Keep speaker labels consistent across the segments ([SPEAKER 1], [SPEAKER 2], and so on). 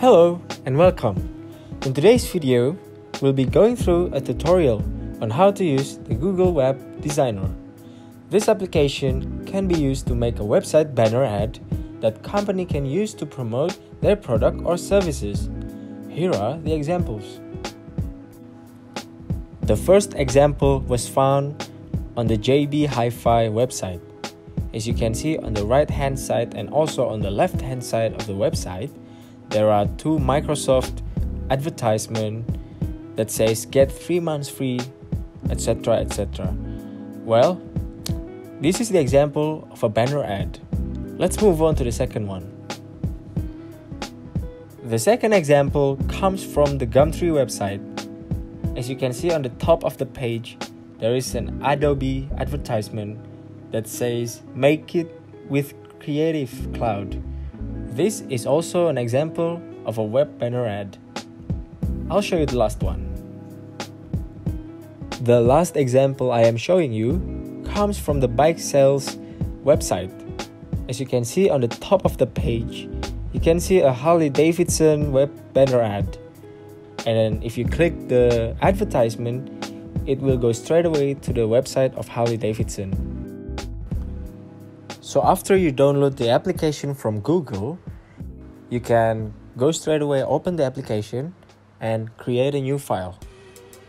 [SPEAKER 1] Hello and welcome. In today's video, we'll be going through a tutorial on how to use the Google Web Designer. This application can be used to make a website banner ad that company can use to promote their product or services. Here are the examples. The first example was found on the JB Hi-Fi website. As you can see on the right hand side and also on the left hand side of the website, there are two Microsoft advertisement that says get 3 months free, etc. etc. Well, this is the example of a banner ad. Let's move on to the second one. The second example comes from the Gumtree website as you can see on the top of the page, there is an Adobe advertisement that says Make it with Creative Cloud. This is also an example of a web banner ad. I'll show you the last one. The last example I am showing you comes from the bike sales website. As you can see on the top of the page, you can see a Harley Davidson web banner ad and then if you click the advertisement it will go straight away to the website of Harley Davidson so after you download the application from Google you can go straight away open the application and create a new file.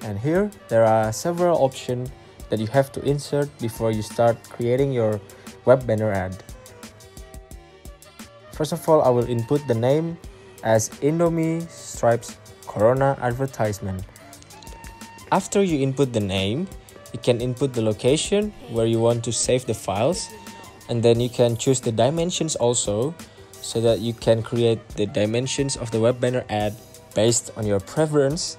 [SPEAKER 1] And here there are several options that you have to insert before you start creating your web banner ad. First of all I will input the name as Indomie Stripes Corona advertisement. After you input the name, you can input the location where you want to save the files and then you can choose the dimensions also so that you can create the dimensions of the web banner ad based on your preference.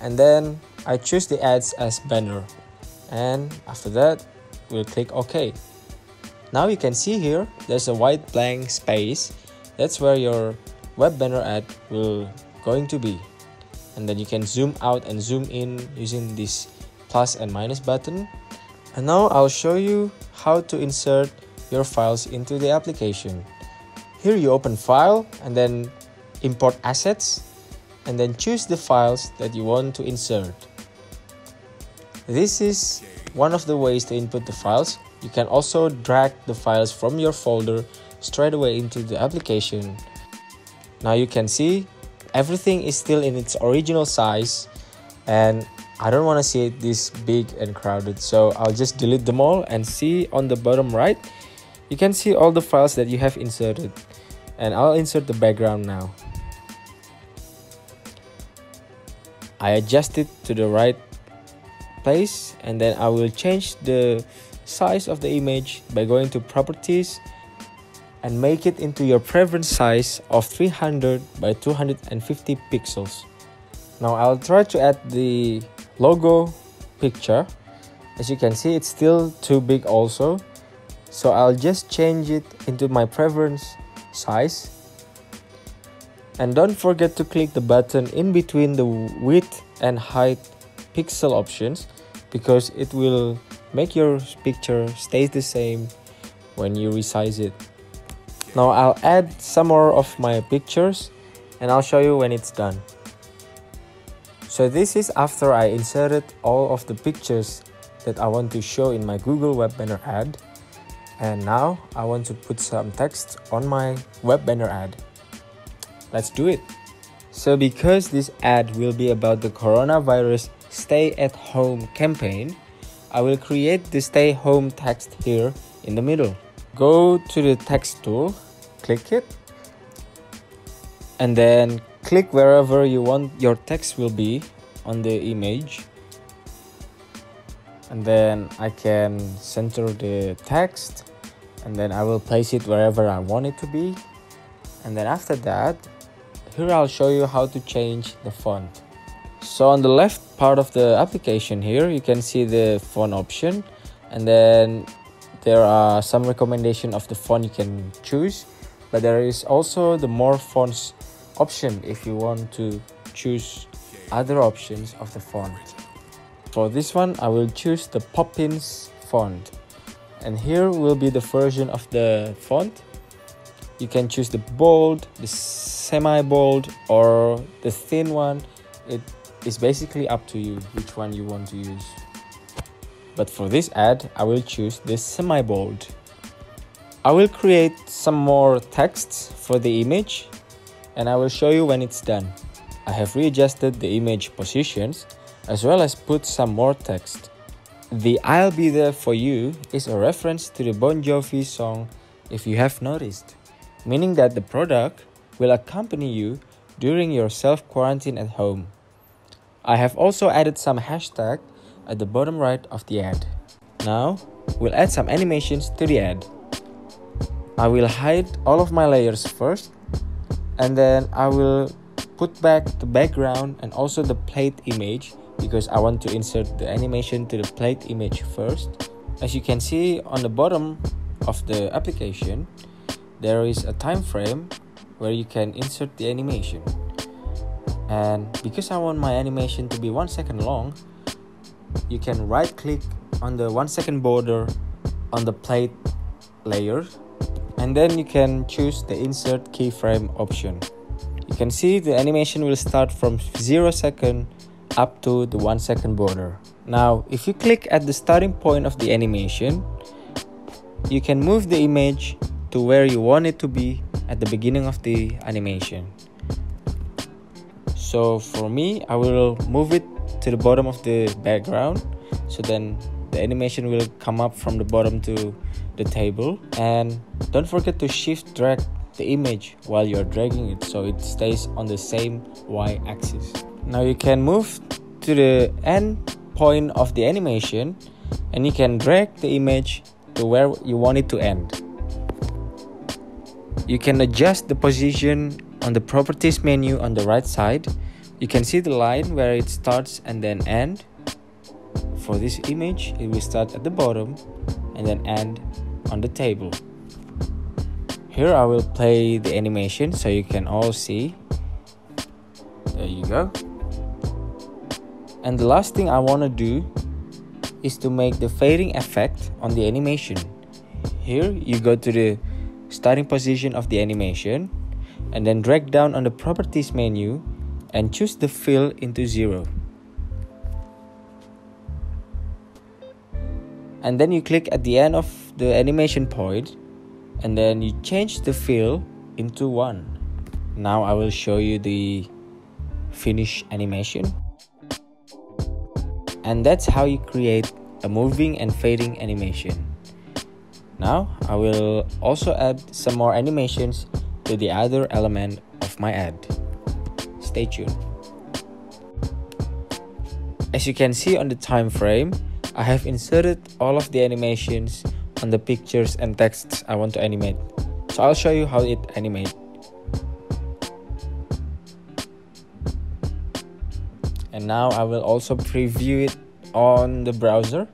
[SPEAKER 1] And then I choose the ads as banner. And after that we'll click OK. Now you can see here there's a white blank space. That's where your web banner ad will going to be. And then you can zoom out and zoom in using this plus and minus button. And now I'll show you how to insert your files into the application. Here you open file and then import assets and then choose the files that you want to insert. This is one of the ways to input the files. You can also drag the files from your folder straight away into the application. Now you can see everything is still in its original size and I don't want to see it this big and crowded so I'll just delete them all and see on the bottom right you can see all the files that you have inserted and I'll insert the background now I adjust it to the right place and then I will change the size of the image by going to properties and make it into your preference size of 300 by 250 pixels. Now I'll try to add the logo picture. As you can see it's still too big also. So I'll just change it into my preference size. And don't forget to click the button in between the width and height pixel options because it will make your picture stays the same when you resize it. Now I'll add some more of my pictures and I'll show you when it's done. So this is after I inserted all of the pictures that I want to show in my Google Web Banner ad. And now I want to put some text on my web banner ad. Let's do it. So because this ad will be about the coronavirus stay at home campaign, I will create the stay home text here in the middle. Go to the text tool click it and then click wherever you want your text will be on the image and then I can center the text and then I will place it wherever I want it to be. And then after that here I'll show you how to change the font. So on the left part of the application here you can see the font option. And then there are some recommendation of the font you can choose. But there is also the more fonts option if you want to choose other options of the font. For this one i will choose the poppins font and here will be the version of the font. You can choose the bold the semi bold or the thin one. It is basically up to you which one you want to use. But for this ad I will choose the semi bold I will create some more texts for the image and I will show you when it's done. I have readjusted the image positions as well as put some more text the I'll Be There For You is a reference to the Bon Jovi song If You Have Noticed, meaning that the product will accompany you during your self quarantine at home. I have also added some hashtag at the bottom right of the ad. Now, we'll add some animations to the ad. I will hide all of my layers first, and then I will put back the background and also the plate image because I want to insert the animation to the plate image first. As you can see on the bottom of the application, there is a time frame where you can insert the animation. And because I want my animation to be one second long, you can right click on the one second border on the plate layer and then you can choose the insert keyframe option. You can see the animation will start from 0 second up to the 1 second border. Now, if you click at the starting point of the animation, you can move the image to where you want it to be at the beginning of the animation. So for me, I will move it to the bottom of the background so then the animation will come up from the bottom to the table and don't forget to shift drag the image while you're dragging it so it stays on the same y axis. Now you can move to the end point of the animation and you can drag the image to where you want it to end. You can adjust the position on the properties menu on the right side. You can see the line where it starts and then end. For this image, it will start at the bottom and then end on the table. Here I will play the animation so you can all see. There you go. And the last thing I want to do is to make the fading effect on the animation. Here you go to the starting position of the animation and then drag down on the properties menu and choose the fill into zero. And then you click at the end of the animation point and then you change the fill into one. Now I will show you the finish animation and that's how you create a moving and fading animation. Now I will also add some more animations to the other element of my ad. Stay tuned. As you can see on the time frame, I have inserted all of the animations on the pictures and texts I want to animate. So I'll show you how it animates. And now I will also preview it on the browser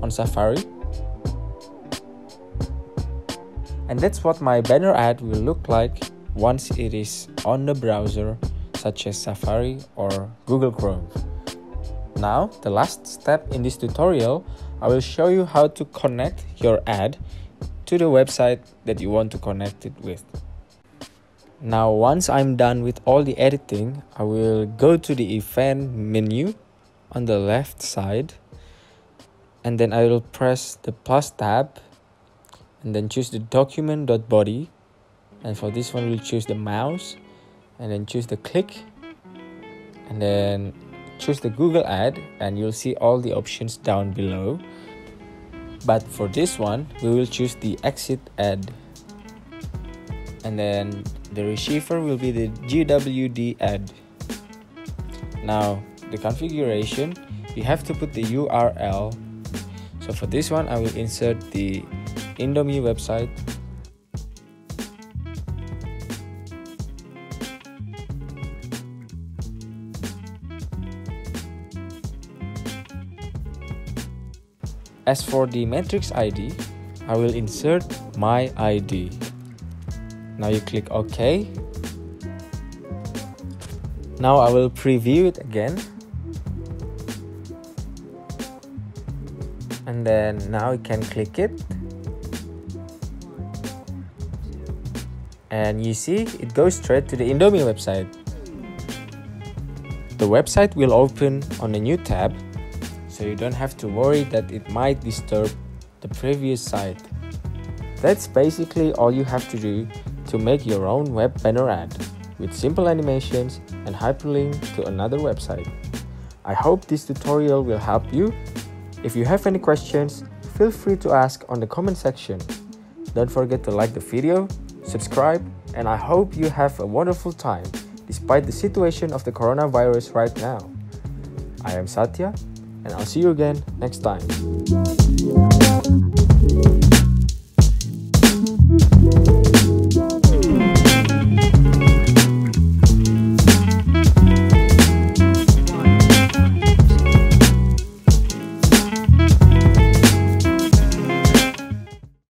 [SPEAKER 1] on Safari and that's what my banner ad will look like once it is on the browser such as Safari or Google Chrome. Now, the last step in this tutorial, I will show you how to connect your ad to the website that you want to connect it with. Now once I'm done with all the editing, I will go to the event menu on the left side and then I will press the plus tab and then choose the document.body and for this one we'll choose the mouse and then choose the click and then choose the Google ad and you'll see all the options down below. But for this one we will choose the exit ad and then the receiver will be the GWD ad. Now, the configuration, you have to put the URL. So for this one, I will insert the Indomie website. As for the metrics ID, I will insert my ID. Now you click OK. Now I will preview it again. And then now you can click it. and you see it goes straight to the Indomie website. The website will open on a new tab so you don't have to worry that it might disturb the previous site. That's basically all you have to do to make your own web banner ad with simple animations and hyperlink to another website. I hope this tutorial will help you. If you have any questions, feel free to ask on the comment section. Don't forget to like the video, subscribe, and I hope you have a wonderful time despite the situation of the coronavirus right now. I am Satya, and I'll see you again next time.